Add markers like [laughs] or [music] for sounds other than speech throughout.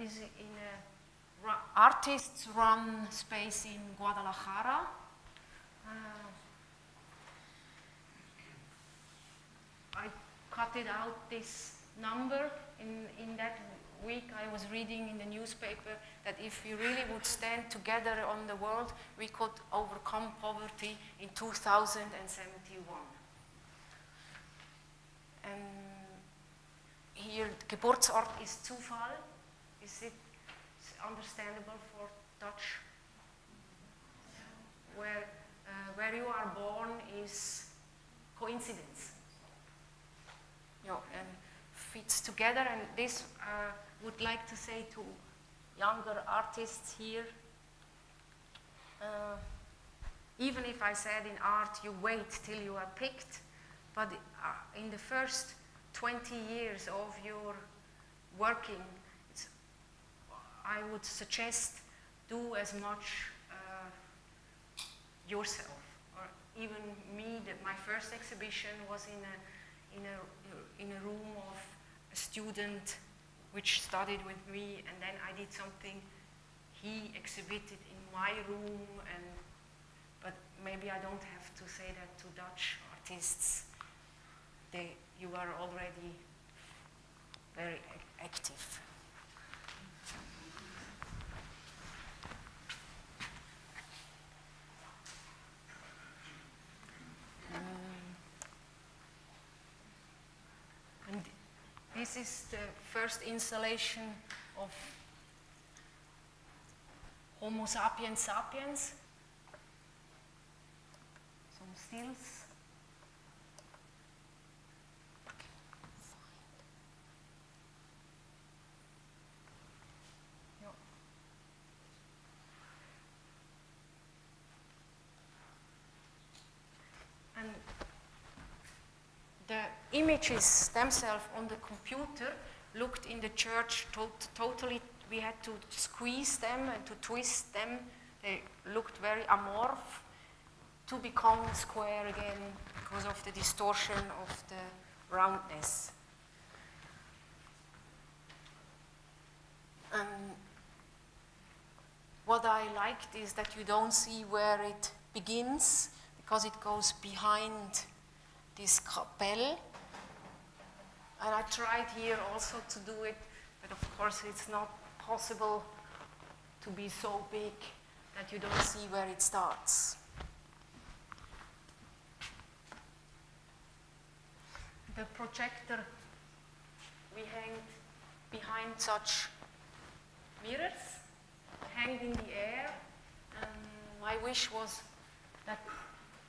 is in a artists-run space in Guadalajara. Uh, I cut it out this number. In, in that week, I was reading in the newspaper that if we really would stand together on the world, we could overcome poverty in 2071. And here, Geburtsort is Zufall. Is it understandable for Dutch? Where, uh, where you are born is coincidence. You know, and fits together. And this uh, would like to say to younger artists here, uh, even if I said in art you wait till you are picked, but uh, in the first 20 years of your working, I would suggest do as much uh, yourself. Or even me, the, my first exhibition was in a, in, a, in a room of a student which studied with me, and then I did something he exhibited in my room, and but maybe I don't have to say that to Dutch artists. They, you are already very active. This is the first installation of Homo sapiens sapiens. Some stills. And the images themselves on the computer looked in the church to totally, we had to squeeze them and to twist them. They looked very amorph to become square again because of the distortion of the roundness. And what I liked is that you don't see where it begins because it goes behind this bell. And I tried here also to do it, but of course it's not possible to be so big that you don't see where it starts. The projector we hanged behind such mirrors, hanged in the air, and my wish was that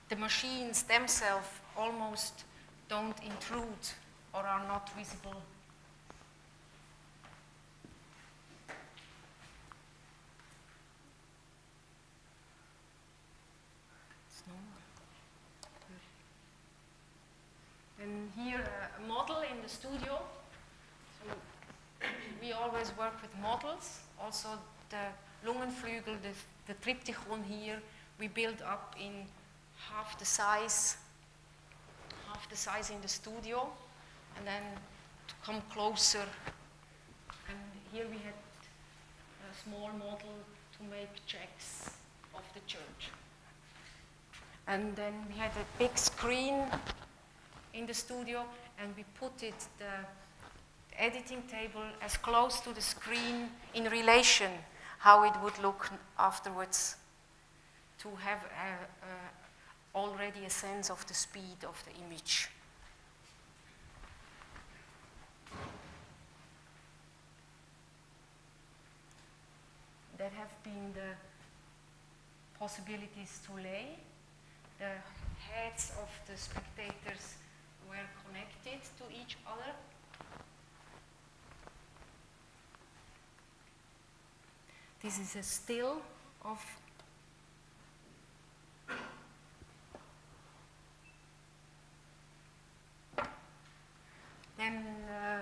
the machines themselves almost don't intrude or are not visible. And here uh, a model in the studio. So we always work with models. Also the Lungenflügel, the, the triptychon here, we build up in half the size half the size in the studio, and then to come closer. And here we had a small model to make checks of the church. And then we had a big screen in the studio, and we put it, the editing table, as close to the screen in relation how it would look afterwards to have a, a already a sense of the speed of the image. That have been the possibilities to lay. The heads of the spectators were connected to each other. This is a still of Then uh,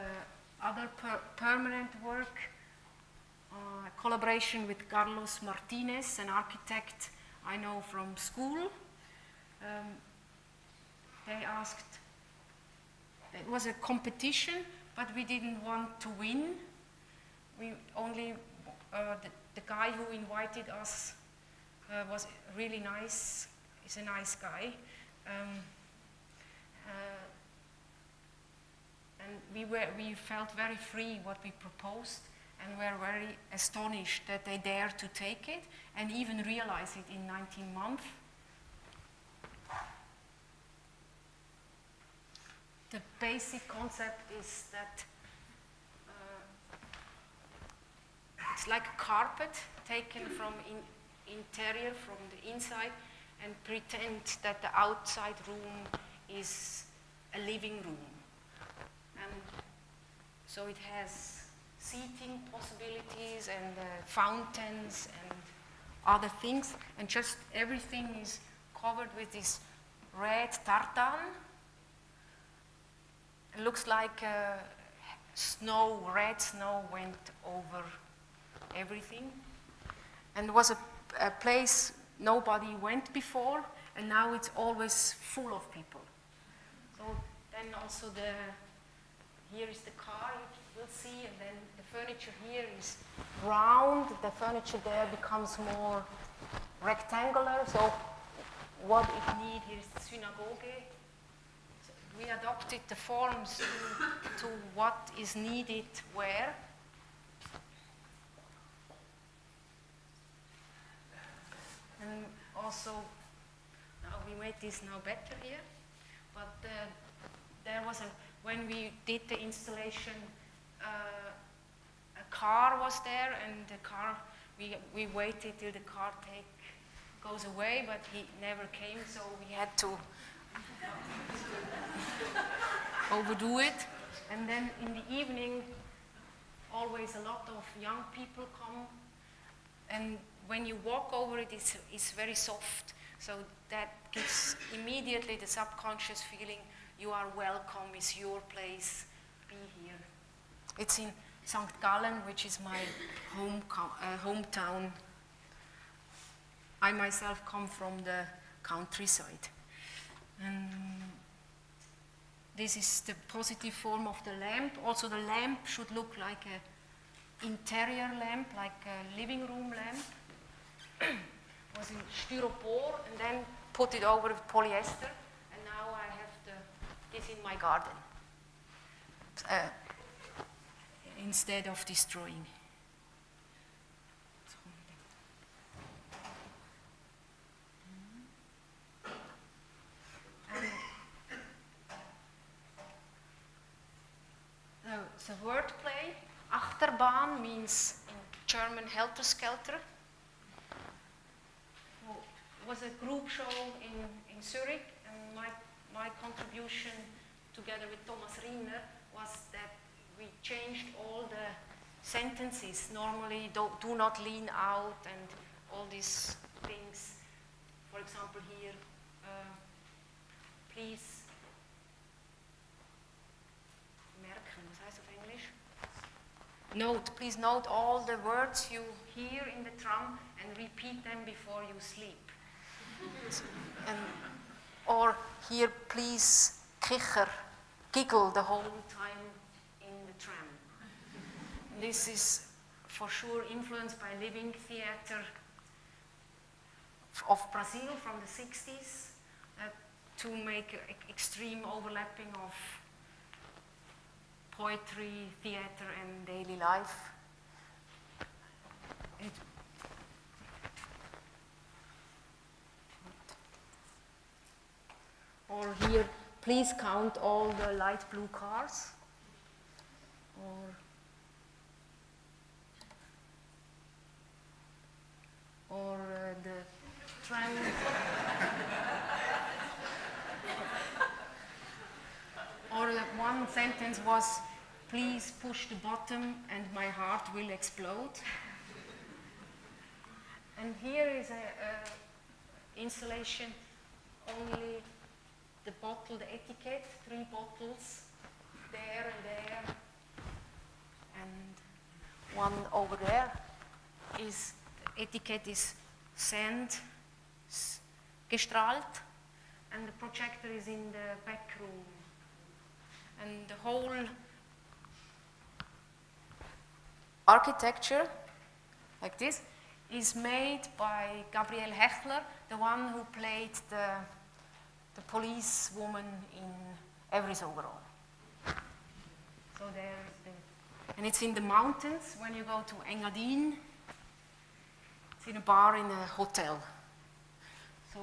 other per permanent work, collaboration with Carlos Martinez, an architect I know from school. Um, they asked, it was a competition, but we didn't want to win. we only, uh, the, the guy who invited us uh, was really nice, he's a nice guy. Um, uh, and we, were, we felt very free what we proposed and were very astonished that they dared to take it and even realize it in 19 months. The basic concept is that uh, it's like a carpet taken from in interior, from the inside, and pretend that the outside room is a living room. And so it has seating possibilities and fountains and other things, and just everything is covered with this red tartan. It looks like uh, snow, red snow went over everything. And was a, a place nobody went before, and now it's always full of people. So then also the, here is the car will see, and then the furniture here is round, the furniture there becomes more rectangular, so what it needs here is the synagogue. So we adopted the forms to, to what is needed where. And also, now we made this now better here, but uh, there was a, when we did the installation, Uh, a car was there and the car, we, we waited till the car take, goes away, but he never came, so we had to [laughs] overdo it. And then in the evening, always a lot of young people come and when you walk over it, it's, it's very soft. So that gives immediately the subconscious feeling you are welcome, it's your place, be here. It's in St. Gallen, which is my home uh, hometown. I myself come from the countryside. And this is the positive form of the lamp. Also, the lamp should look like an interior lamp, like a living room lamp [coughs] was in styropor and then put it over with polyester and now I have the, this in my garden uh, instead of destroying. Uh, the wordplay, Achterbahn means in German helter skelter, was a group show in, in Zurich, and my, my contribution together with Thomas Riener was that we changed all the sentences. Normally, do, do not lean out and all these things. For example, here, uh, please? Note, please note all the words you hear in the tram and repeat them before you sleep. [laughs] and, or here, please kicher, giggle the whole time tram. This is for sure influenced by living theater of Brazil from the 60s uh, to make extreme overlapping of poetry, theater, and daily life. It or here, please count all the light blue cars, or or uh, the tram. or uh, one sentence was, please push the button and my heart will explode. and here is an installation only the bottle, the etiquette, three bottles there and there, and one over there is, the etiquette is sand gestrahlt, and the projector is in the back room. And the whole architecture, like this, is made by Gabrielle Hächler, the one who played the, the police woman in Ever Is Over All. So there and it's in the mountains when you go to Engadin. It's in a bar in a hotel. So